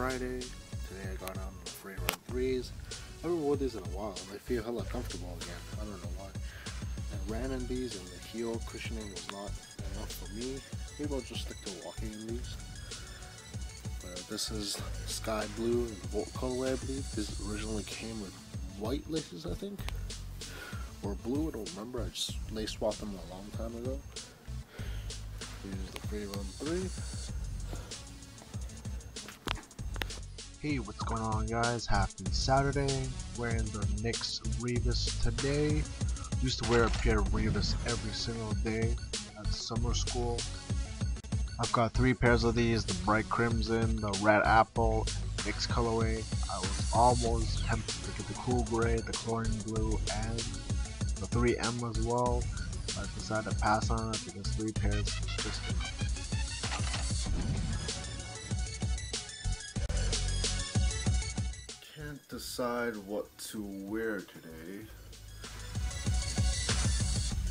Friday. Today I got on the free run threes. I haven't worn these in a while and I feel hella comfortable again. I don't know why. I ran in these and the heel cushioning was not enough for me. Maybe I'll just stick to walking in these. But this is sky blue and Volt colorway I believe. This originally came with white laces I think. Or blue, I don't remember. I just lace swapped them a long time ago. Here's the free run three. Hey, what's going on guys? Happy Saturday. Wearing the Knicks Revis today. Used to wear a pair of Revis every single day at summer school. I've got three pairs of these, the bright crimson, the red apple, and mixed colorway. I was almost tempted to get the cool gray, the chlorine blue, and the 3M as well. I decided to pass on it because three pairs was just enough. Decide what to wear today.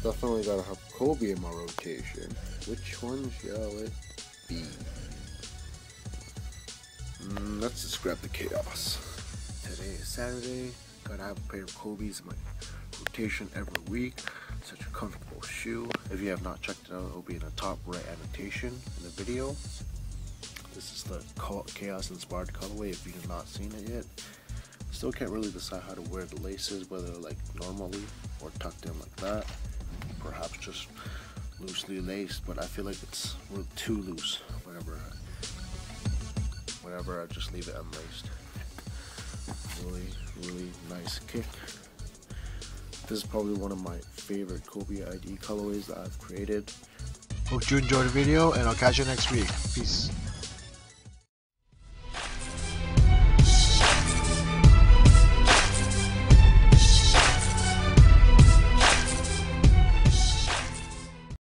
Definitely gotta have Kobe in my rotation. Which one shall it be? Mm, let's just grab the chaos. Today is Saturday. Gotta have a pair of Kobe's in my rotation every week. Such a comfortable shoe. If you have not checked it out, it will be in the top right annotation in the video. This is the Chaos inspired colorway if you have not seen it yet. Still can't really decide how to wear the laces, whether like normally or tucked in like that. Perhaps just loosely laced, but I feel like it's too loose whenever whenever I just leave it unlaced. Really, really nice kick. This is probably one of my favorite Kobe ID colorways that I've created. Hope you enjoyed the video and I'll catch you next week. Peace.